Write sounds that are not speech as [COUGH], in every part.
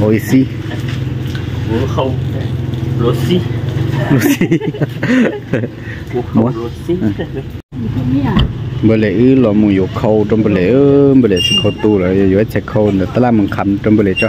おいしい。ロシ。ロシ。ロシ。bữa lễ lo mù yếu khâu trong bữa lễ bữa lễ sẽ khâu tu rồi yếu sẽ khâu là ta làm mình khăm trong bữa lễ cho.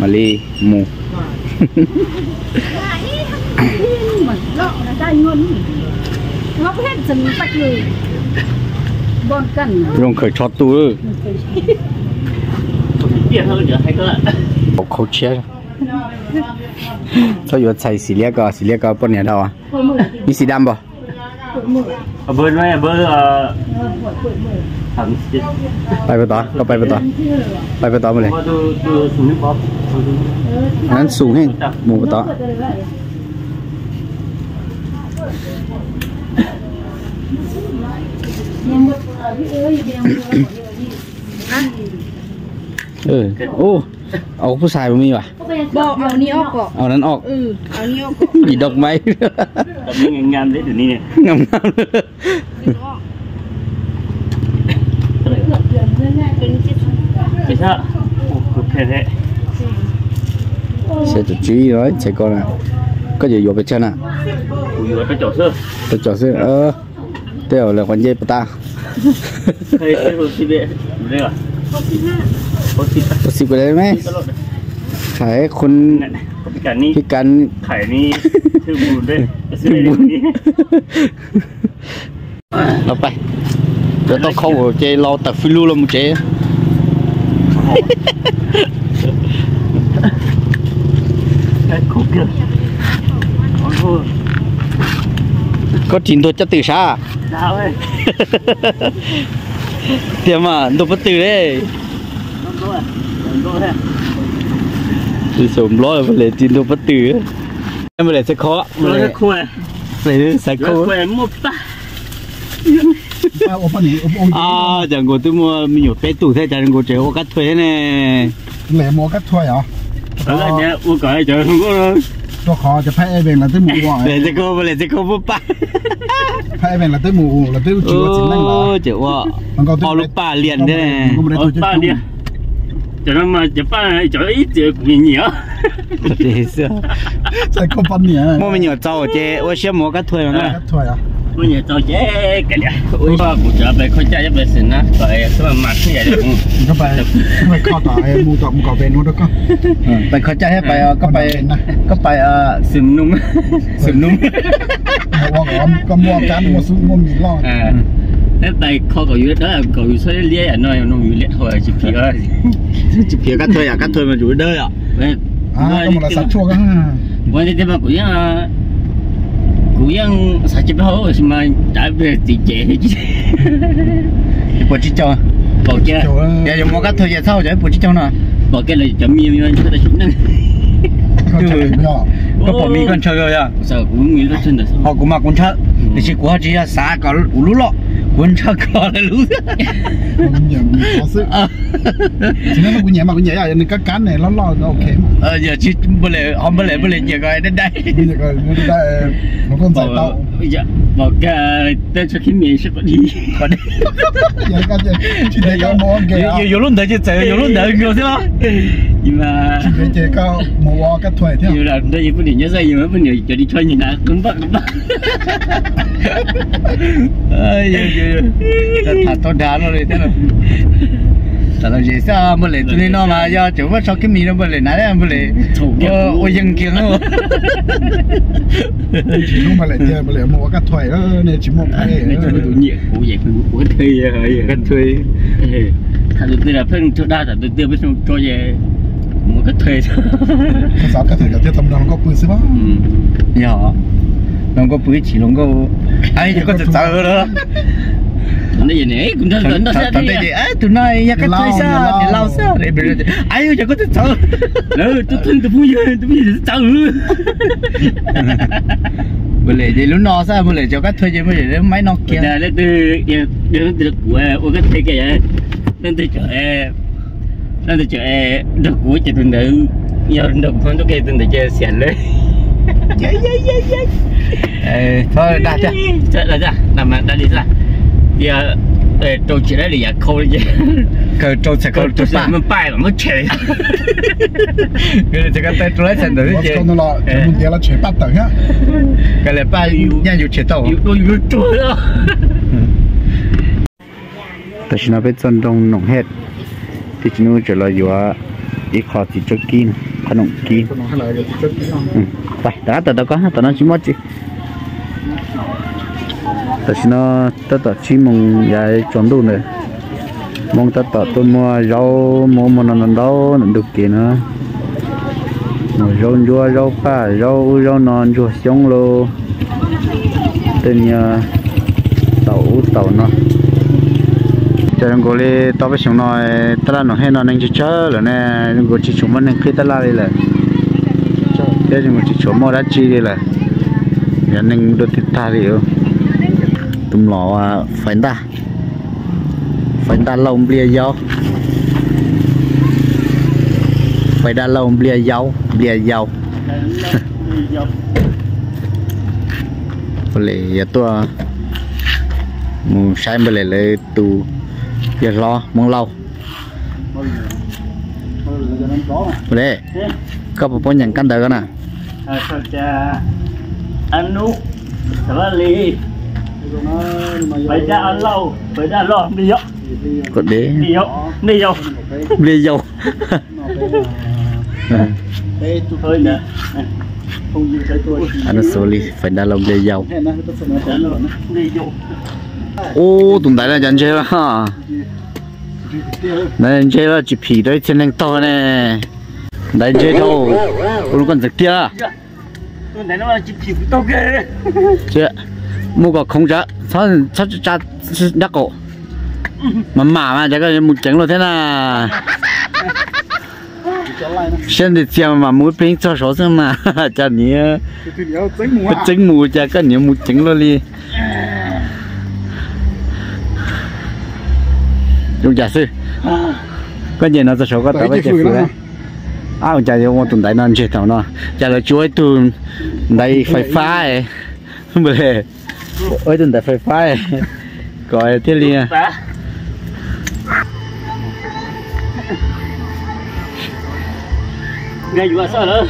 Mà li mù. Rong khởi chót tu [LAUGHS] บเลยสิเขาตู้เลยอยู่ใช้เขาเนี่ยตลาดมันคำจนบเลยจ้ะมาลีหมู mình lọ là đai ngon nó hết dần tách người bon cần ลงเคยช็อตตู้ เออ tiền hơn nữa hay cơ ạ เอาเขาเชียร์ถ้าอยู่ใส่สีเหลี้ยก็สีเหลี้ยก็ปนเนี่ยเท่าอ่ะ thôi mười มีสีดำป่ะ tuổi mười ở bên này ở bên ờ tuổi tuổi mười thằng ไปไปต่อก็ไปไปต่อไปไปต่อมาเลย qua tôi tôi xuống nước bóp อันนั้นสูงแห้งหมูไปต่อ em ở cái ơi đeo เออโอ้เอาผู้ชายมามีว่ะ bỏ áo ni ốc cọ เอานั้นออก ừ áo ni ốc มีดอกไม้ tầm như ngam đấy được đi nè งามๆเลย cái sao cực thế thế ใช่จะจี้ร้อยใช่ก่อนนะก็จะอยู่ไปเช่นน่ะ ui giời cái chỗ sơ ไปจอดซื้อเออเดี๋ยวเลยคนเย็บปะตา hay cái hồ xí bệ đây à hồ xí ปร รถสิบรถสิบไปเลยไหมขายคนพิการนี่พิการขายนี่ชื่อบูนด้วยชื่อบูนนี่เราไปเดี๋ต้องเข้าเจเราแต่ฟิลูเรามุเจคุกเกอร์โอ้โหก็จินตัวจะตื่นช้าดวเลยเดี๋ยมมาตัวปตื่นเลย สมร้อยมาเลยจินตัวประตือมาเลยสะเคาะมาเลยคุยใส่สะเคาะคุยมุกตาอ่าจังกูตัวมีอยู่เป็ดตู่ใช่จังกูเจอว่ากัดถ้วยเนี่ยเหล่หมอกัดถ้วยเหรอแล้วเนี่ยว่าก่อนเจอกูตัวคอจะแพ้ไอเบงละตื้อหมูอ่ะเลยจะโกมาเลยจะโกปุ๊บปะแพ้ไอเบงละตื้อหมูละตื้อจิ๋วจิ๋วนั่งเหรอเจ๋วว่ามันก็ตื้อป้าเรียนได้ป้าเรียน 就那么一般就一直过年啊。也是啊，在过半年。[LAUGHS] 我名其妙找我姐，我先摸个腿啊。腿啊。 มันอยู่ตัวเจ๊กันเนี่ยอุ้ยพ่อกูจะไปค่อยใจจะไปสินนะต่อยสมัครมาที่ใหญ่เลยก็ไปไปข้อต่อไอ้มูต่อมูก่อเป็นนู้นแล้วก็ไปค่อยใจให้ไปก็ไปก็ไปเออสิมนุ่มสิมนุ่มว่าหอมก็มัวกันมัวซุ้มมัวมีล่อแต่ไปเขาก็อยู่ได้ก็อยู่ช่วยเลี้ยงน้อยน้องอยู่เลี้ยงหอยจิบเพียจิบเพียก็เธออยากก็เธอมาอยู่ได้อ่ะเว้ยอ่าต้องมาสักช่วงอ่ะวันนี้จะมากูยัง 고향 사집하고 있으면 나를 뒤째 보지죠 보게 야 요모 같은 게 사오자 보지죠나 보게를 점이면 쳐다 죽는 có bỏ mi con chơi rồi à? Giờ cũng nghĩ rất chân đấy họ cũng mặc con chợ thì chỉ của chị là xá cả lũ Hallelujah. Sebenarnya punya mah cái cán này nó ni, nó ok mà, Ờ, giờ chứ boleh, không boleh boleh giờ coi đến đây. Bây giờ coi đến đây, nó con giải tao. Bây giờ, một cái tên cho kinh nghiệm sẽ có đi, Có đi. Giờ cái gì? Chỉ để có mua cái. Giờ giờ luôn đợi chứ, giờ luôn đợi nhiều thế mà. Nhưng mà. Chỉ để chỉ có mua cái thuê thế. Giờ là đây vấn đề nhớ ra, giờ vấn đề cho đi chơi như nào cũng bắt cũng bắt. Ơi thật tốt đá rồi thế rồi tại là vậy sao mà lại tụi nó mà do chỗ mà sao cái mì nó mà lại nãy mà lại ô dân kia nó chỉ nó mà lại chơi mà mua cái thuê đó chỉ mua cái này cho nó tụi nhiệt của vậy của thuê rồi cái thuê ờ, thật tụi là phân chỗ đa thật tụi tiêu biết cho về mua cái thuê sao cái thuê cái thuê tâm đoàn có quyền xí bao nhỏ nó có bưởi chỉ lông câu ai có thể tao đó. Này này cũng đang gần đó sao đây thì à? ấy này nhà cái sao? để sao để bây giờ ai giờ có thể tao nữa tụi thân tụi bây giờ tụi bây giờ tao bữa lễ thì lúc nọ sao? Bữa lễ cho cái thuê chứ bây giờ máy nó kia là lấy từ từ từ của của cái thế kia nên từ chợ nên từ chợ được của chị tuần nữ. Giờ được con tôi kia tuần nữ chơi xẻn lên. Dạ, dạ, dạ, thôi đã chưa? Đã chưa làm đã đi ra. Giờ tôi chỉ lấy khâu khô chứ. Cái tôi sẽ không tôi sẽ mình bay mà mất chè cái cái tay tôi lấy sang được chứ. không lo mình giờ là chè bắt đầu nhá. Cái là bay nhà nhiều chè tàu tôi nhiều chuối đó. Ừ. Tôi chỉ nói bên dân đông nông hết. Thì chúng tôi chỉ là vừa ít khó thì cho kinh khăn nụng kì vậy tao có ta nó chỉ mất chứ, ta xin nó tao tao chỉ mong giải chọn đủ này, mong tao tao tôi mua rau mua mua nón đâu nón được kì nữa mua rau chua rau pa rau rau non chua xong lô. Tên nhà tàu tàu nó cho nên cô đi tao phải xuống nói ta là nó hay nó nên chỉ chơi rồi nè, cô chỉ chúng mình nên khi ta la đi là thế nhưng mà chỉ chỗ mua đã chi đi là giờ nên đôi thịt ta đi ừ. Tụm lọ à, phải ta. Phải ta lông bia dâu. Phải ta lông bia dâu bia dâu. Có lẽ giờ tôi muốn sai boleh le tu ya lo mong lâu boleh có một bốn nhận căn đời nè à? Anh nu sao li phải ra ăn lâu. Phải ra lo. Đi vô. Có đế. Đi vô. Đi dư cái. Tôi anh số li phải đa lòng đi vô. Ô tụi đại là nhận chơi ha này chơi là chỉ phì đấy trên nâng to nè đấy chơi đâu con con giật kia chưa mua có không giá sao sao cha đắc cổ mà mà mà chắc là một trứng rồi thế là xem thì xem mà muốn pin cho số xem mà cha nhỉ trứng mù cha cái nhỉ một trứng rồi đi dùng giả sư. Có gì nó sẽ số có tao với phụ đấy. à ông cha ông tuần đấy nó chết thằng nó. Cha là chuối tuần đây phải pha ấy. Không bể ơi tuần đại phải pha ấy. Coi thế liền ngay vừa sao nữa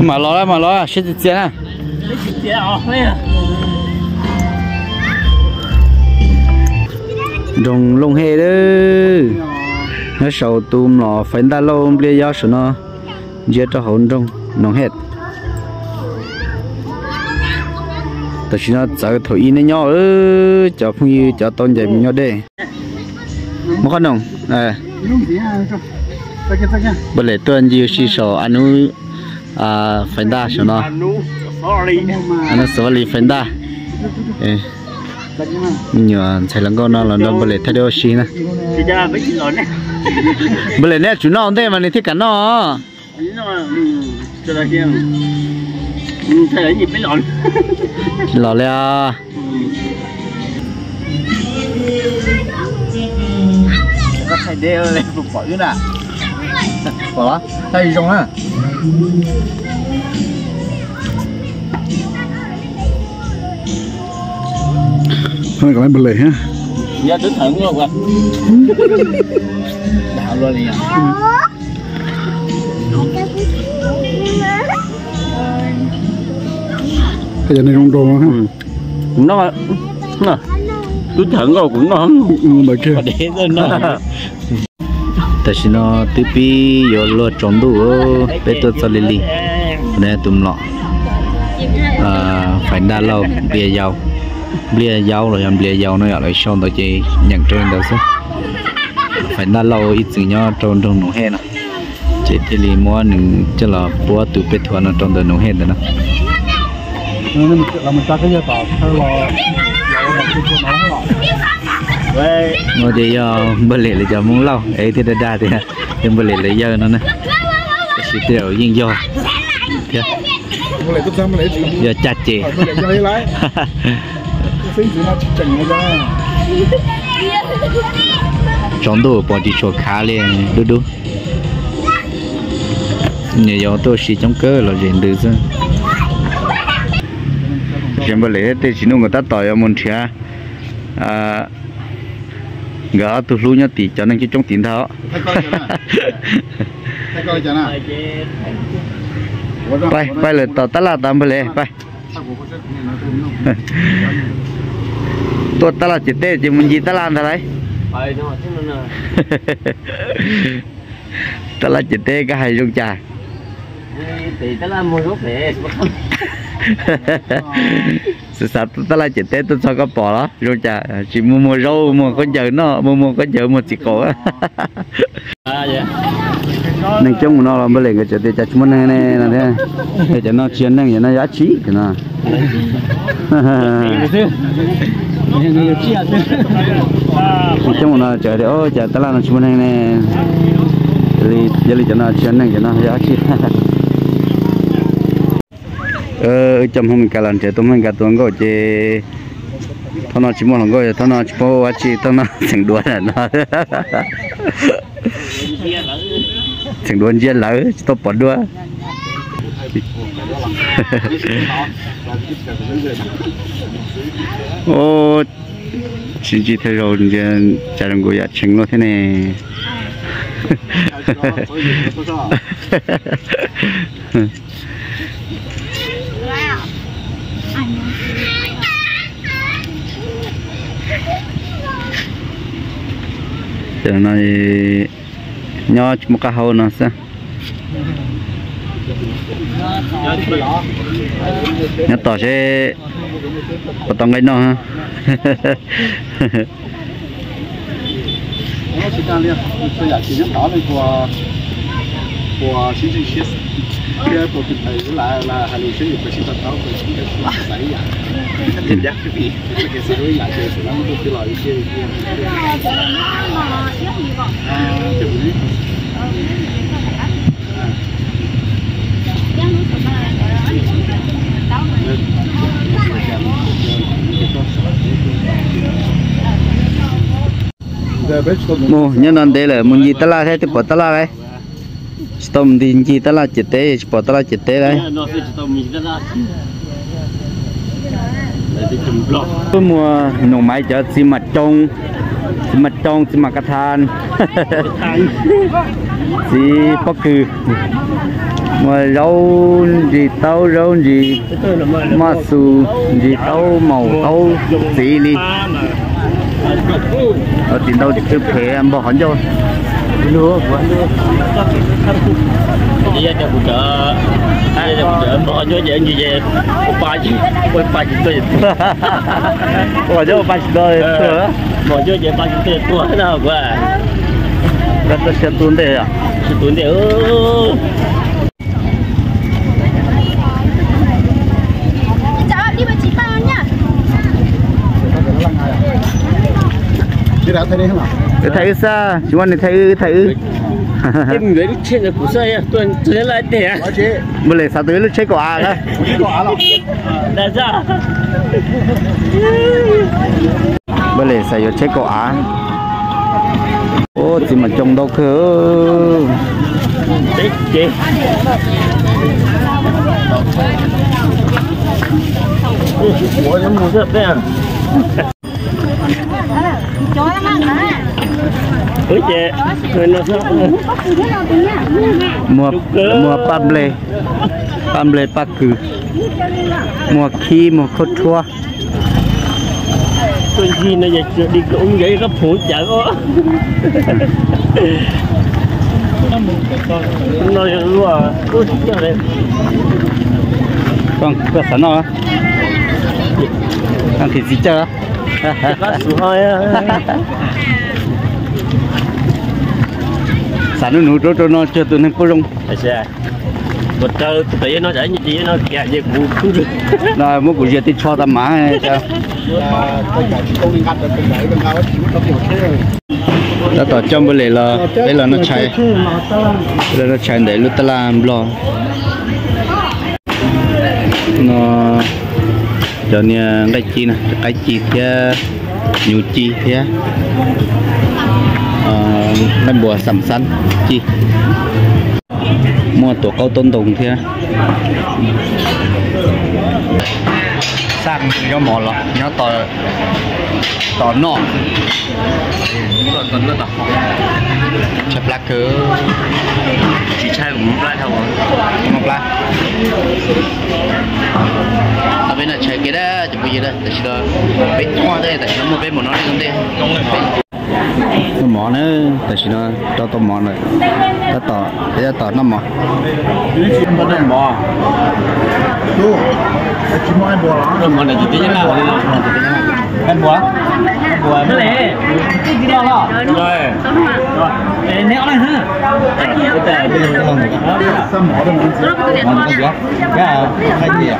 mà lo mà lo chết chết à chết chết à? Rồng lông hề đó nó sầu tùm nó phải ta lâu bia gió sửa nó. Dễ cho hồn rồng nó hết tại sao nó sợ thổi in nó ơ cho phong như cho tôn dạy nhau đây một con đồng à. Bữa lễ tuần gì xí sổ anh nu à phải ta sửa nó. Anh nó sửa li phải ê nhờ chạy lăng con nó là nó bữa thay đổi xí nè. Thì ra nè chú nó thế mà này thích cả nó ra gì lò leo các thầy đeo lên phục bỏ nữa nè bỏ thay xong á. Bật lệ ha. Dạ tính thận luôn à đào luôn đi Cái này trong đồ ha. Cũng [LAUGHS] nó Nó Tính thận rồi cũng ngon Ừ, bởi kia. Mà để lên nó tại sao nó tự bi yo lo trồng đủ bé tôi cho lì nè tụm lọ. À phải đa lâu bia dầu bia dầu rồi làm bia dầu nó ở lại xong rồi chị nhận trên đó chứ. Phải đa lâu ít chừng nhau trồng trong nụ hè nè chị thì lì mua nừng cho là bữa tụ bé thuần nó trong đó nụ hè đó nè. Nó mình là mình ta cái giờ lò. Lò mà cứ cho nó thì giờ bữa lễ là giờ muốn lâu ấy thì đã đa thì nhưng bữa lễ là giờ nó nè. Sự tiểu yên do lệ ra lệ chỉ. giờ chặt chị [LAUGHS] Cho chỉ nó chỉ chỉnh ra. trong đồ bỏ đi chỗ khá liền đu đu. Nhiều gió tôi chỉ trong cơ là chuyện được chứ xem bữa lễ thì chỉ nó người ta tỏi ở môn chia à gã tụt lú nhá tỷ cho nên cái trong tiền tháo Thấy coi chưa nè Thấy coi chưa nè bay bay là tàu tát là tạm bữa lễ bay tôi tát là chỉ tê chỉ muốn gì tát [LAUGHS] là thôi đấy. Ờ, nó thế nó nè. tát là chỉ tê cái hai rung trà Ê, Thì tao làm một lúc để sự [LAUGHS] thật tát là chỉ tê tôi cho cái bỏ đó rung trà chỉ mua mua rau mua có giờ nó mua mua có giờ mua chỉ cổ. Á À dạ. nên chung nó là bữa lễ cái chỗ thì chúng này này là thế để cho nó chiến cho nó giá trị cái nó [LAUGHS] chúng chung nó chờ thì ô chờ tới là chúng mình này này giờ đi cho nó chiến này cho nó giá chi ờ chấm hôm mình cả lần chờ tụi mình cả tuần gọi chị thằng nó chỉ muốn làm gọi thằng nó chỉ muốn quá chị thằng nó thành đuổi là nó thành đuổi chia lỡ tôi bỏ đua ô chỉ chỉ thấy rồi giờ cha đồng của nhà chính nó thế này giờ này nhỏ một cái hậu nó sao nhớ tỏ sẽ có tông cái nó ha nó chỉ bây giờ chỉ nhắc đó của của chính trị thiết cái bộ thực thể là là hà nội sẽ được chỉ tao của chính cái là đấy à cái giác cái gì cái sự ấy là cái sự lắm tôi chỉ nói cái à cái gì mù nhân lần đây là muốn gì ta la thế thì bỏ ta la đấy. Tôm thì gì ta la chết tế bỏ ta la chết thế đấy. Cái tôi mua nồng máy chợ xi mặt trong, xi mặt trong, xi mặt cà than. [LAUGHS] Xi bắp cừ mà rau gì tàu rau gì Tôi mà su gì tàu màu tàu gì đi ở tiền đâu thì cứ phải em bỏ hòn cho Lúa, lúa. Đi ra chợ phụ trợ. Ai phụ trợ bỏ cho vậy như vậy. Một ba chỉ, một ba chỉ tôi. [LAUGHS] bỏ cho ba chỉ đôi thừa Bỏ cho vậy ba chỉ tôi tua nào quá. rất là sẽ tuôn đây à Sự tuấn để ơ. Chào đi với chị ta nhá. cái đã thấy sao chúng anh thấy thấy Em người lúc trên là của sai à. Tuần tuần lại à. chế bữa lễ sao tới lúc chơi quả đó có á lắm Là ra. bữa lễ sao vô chơi quả ô chỉ mà trồng đâu cơ Đấy, chị. Ủa, nó mua rất đấy à. Ủa chị, người nó từ nhá. mua mua pam lê pam lê pa cừ mua khi mua khốt chua Tôi khi nó giờ chưa đi cũng vậy có phụ trợ có. Nó à. Ôi, trời ơi. vâng có sẵn rồi ăn thịt gì chưa Có sẵn nó nụ trôi nó cho tụi nó bố rung Tại sao? Một trời, tự nhiên nó chảy như chị nó kẹt về cứ được. rồi mua của gì thì cho ta má hay sao? Bên có đã tỏ trong bữa lễ là đây là nó chạy. đây là nó chạy để lúc ta làm lo. Nó cho nên cái chi nè cái chi thế nhiều chi. thế mua tổ câu tôn tùng thế sang nhớ mỏ lọ nhớ tỏ tỏ nọ. Tỏ tỏ nó tỏ chập lá cứ chỉ trai cũng lại thôi một lá ở bên này chơi cái đó chụp cái gì đó tại sao? Bên hoa đây tại sao một bên một nó đi không đây nó mỏ nữa tại sao nó cho tôi mỏ này nó tỏ để tỏ nó mỏ Không đèn bò. Chú, cái chú nói bò lắm. rồi mà là chỉ cái nào Em bò. Bò. này cái đó lo rồi rồi néo này ha cái tờ cái này mỏ đó mình. Mỏ nó gì? Cái à, cái gì à?